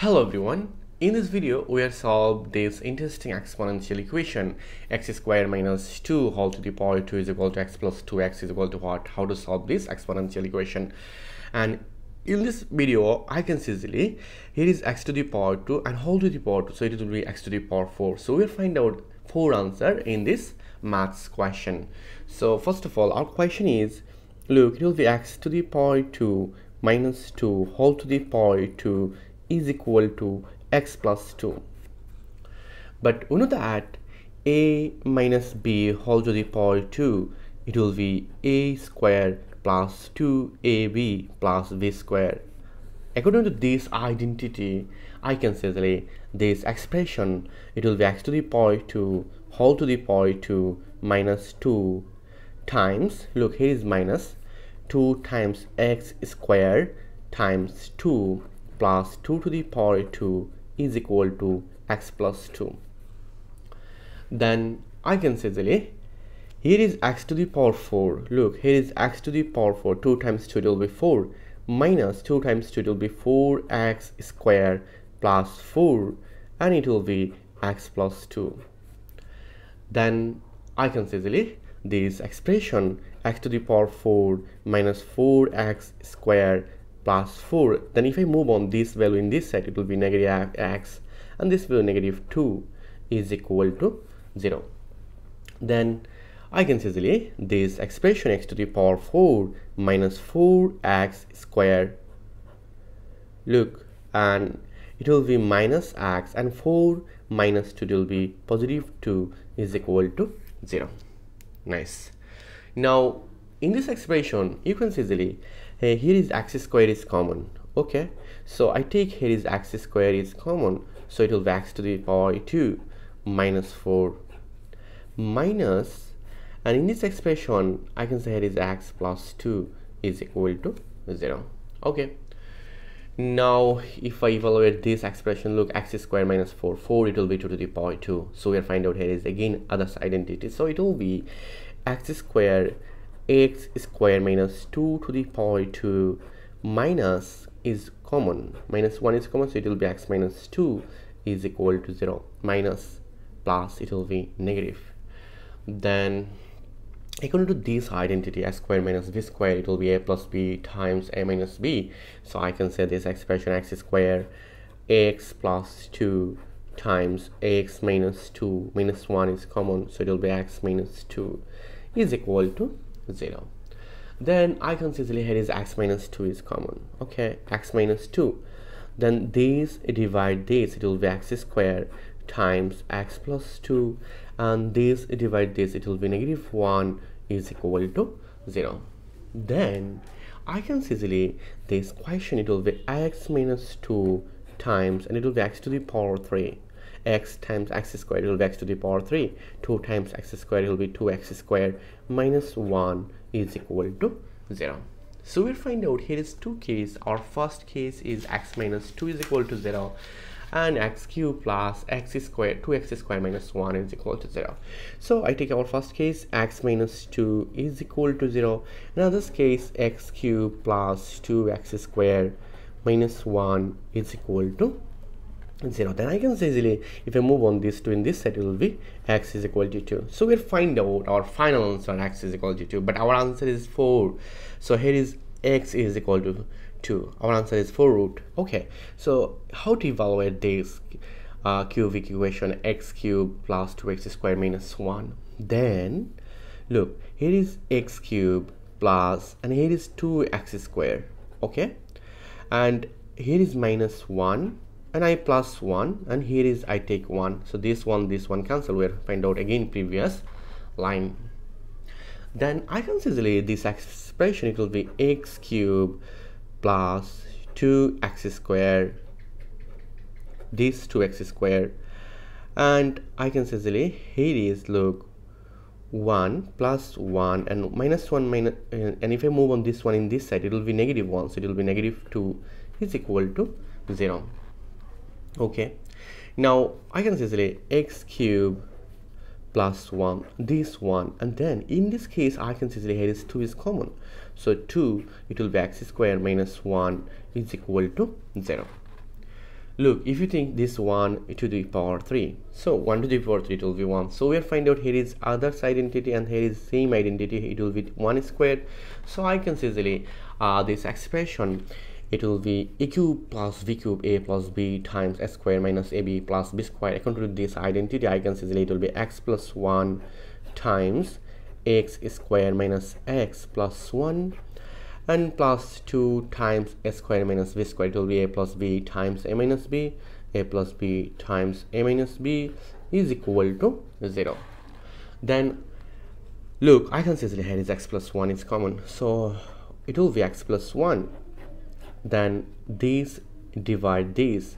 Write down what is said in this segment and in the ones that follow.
Hello everyone. In this video, we are solve this interesting exponential equation x squared minus 2 whole to the power 2 is equal to x plus 2x is equal to what? How to solve this exponential equation. And in this video, I can see easily here is x to the power 2 and whole to the power 2. So it will be x to the power 4. So we'll find out four answer in this maths question. So first of all, our question is, look, it will be x to the power 2 minus 2 whole to the power 2 is equal to x plus 2 but we know that a minus b whole to the power 2 it will be a squared plus 2ab plus b squared according to this identity i can say that this expression it will be x to the power 2 whole to the power 2 minus 2 times look here is minus 2 times x squared times 2 plus 2 to the power 2 is equal to x plus 2 then I can say easily here is x to the power 4 look here is x to the power 4 2 times 2 will be 4 minus 2 times 2 will be 4x squared plus 4 and it will be x plus 2 then I can say easily this expression x to the power 4 minus 4x squared plus 4 then if I move on this value in this side it will be negative x and this value negative 2 is equal to 0 then I can easily this expression x to the power 4 minus 4x square. Look and it will be minus x and 4 minus 2 will be positive 2 is equal to 0 nice. Now in this expression you can see easily hey, here is x squared is common. Okay so I take here is x squared is common so it will be x to the power 2 minus 4 minus and in this expression I can say here is x plus 2 is equal to 0 okay now if I evaluate this expression look x squared minus 4 4 it will be 2 to the power 2 so we'll find out here is again other identity so it will be x squared x square minus 2 to the power 2 minus is common. Minus 1 is common so it will be x minus 2 is equal to 0 minus plus it will be negative. Then according to this identity x squared minus b squared it will be a plus b times a minus b. So i can say this expression x squared x plus 2 times x minus 2 minus 1 is common so it will be x minus 2 is equal to 0 then I can easily here is x minus 2 is common okay? x minus 2 then these divide this it will be x squared times x plus 2 and this divide this it will be negative 1 is equal to 0 then I can easily this question it will be x minus 2 times and it will be x to the power 3 x times x squared will be x to the power 3 2 times x squared will be 2x squared minus 1 is equal to 0 so we'll find out here is two case. Our first case is x minus 2 is equal to 0 and x cube plus x squared 2x squared minus 1 is equal to 0 so i take our first case x minus 2 is equal to 0 now this case x cube plus 2x squared minus 1 is equal to 0 then I can say easily if I move on this to in this set it will be x is equal to 2 so we'll find out our final answer x is equal to 2 but our answer is 4 so here is x is equal to 2 our answer is 4 root. Okay. So how to evaluate this uh, cubic equation x cube plus 2x squared minus 1 then look here is x cube plus and here is 2x squared okay? And here is minus 1 and i plus 1 and here is i take 1 so this one this one cancel. We'll find out again previous line. Then i can easily this expression it will be x cube plus 2x squared this 2x squared and i can easily here is look 1 plus 1 and minus 1 minus uh, and if i move on this one in this side it will be negative 1 so it will be negative 2 is equal to 0 okay. Now I can say x cube plus 1 this one and then in this case I can say here is 2 is common. So 2 it will be x square minus 1 is equal to 0 look if you think this 1 to the power 3 so 1 to the power 3 it will be 1 so we'll find out here is others identity and here is same identity. It will be 1 squared. So i can easily uh, this expression it will be a cube plus v cube a plus b times s square minus ab plus b square according to this identity i can easily it will be x plus 1 times x square minus x plus 1 and plus 2 times s square minus b square it will be a plus b times a minus b. A plus b times a minus b is equal to 0 then look i can easily here is x plus 1 is common. So it will be x plus 1 then these divide these.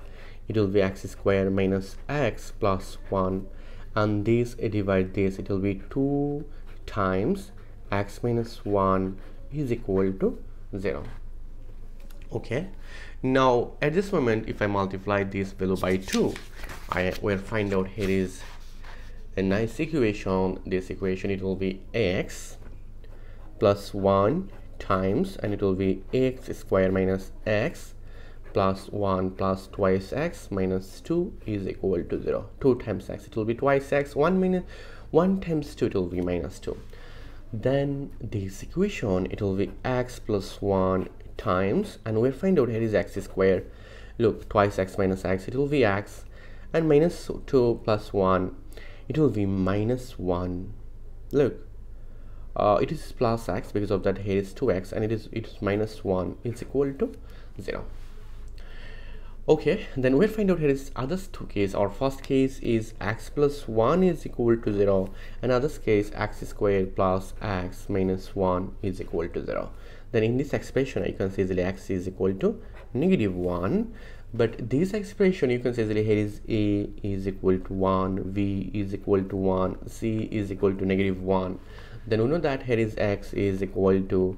It will be x square minus x plus 1 and this divide this it will be 2 times x minus 1 is equal to 0 okay. Now at this moment if I multiply this value by 2 I will find out here is a nice equation. This equation it will be x plus 1 times and it will be x square minus x plus 1 plus twice x minus 2 is equal to 0 2 times x it will be twice x. 1 1 times 2 it will be minus 2 then this equation it will be x plus 1 times and we'll find out here is x square look twice x minus x it will be x and minus 2 plus 1 it will be minus 1 look uh, it is plus x because of that here is 2x and it is it is minus 1 is equal to 0 okay then we'll find out here is other two case. Our first case is x plus 1 is equal to 0 another case x squared plus x minus 1 is equal to 0 then in this expression you can say easily x is equal to negative 1 but this expression you can say easily here is a is equal to 1 v is equal to 1 c is equal to negative 1 then we know that here is x is equal to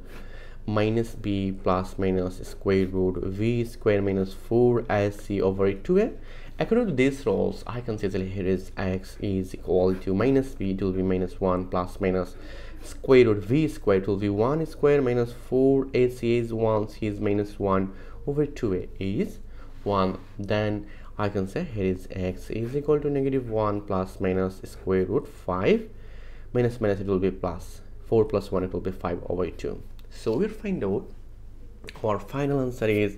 minus b plus minus square root v square minus 4 c over 2a according to these rules i can say that here is x is equal to minus b it will be minus 1 plus minus square root v square it will be 1 square minus 4 ac is 1 c is minus 1 over 2a is 1 then i can say here is x is equal to negative 1 plus minus square root 5 minus minus it will be plus. 4 plus 1 it will be 5 over 2 so we'll find out our final answer is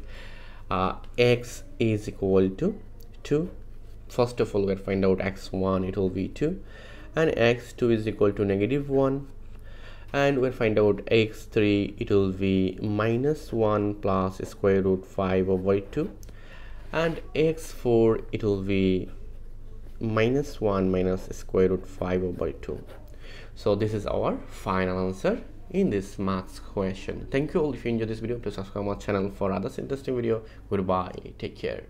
uh, x is equal to 2 first of all we'll find out x1 it will be 2 and x2 is equal to negative 1 and we'll find out x3 it will be minus 1 plus square root 5 over 2 and x4 it will be minus 1 minus square root 5 over 2 so this is our final answer in this maths question. Thank you all. If you enjoyed this video please subscribe my channel for others interesting video. Goodbye. Take care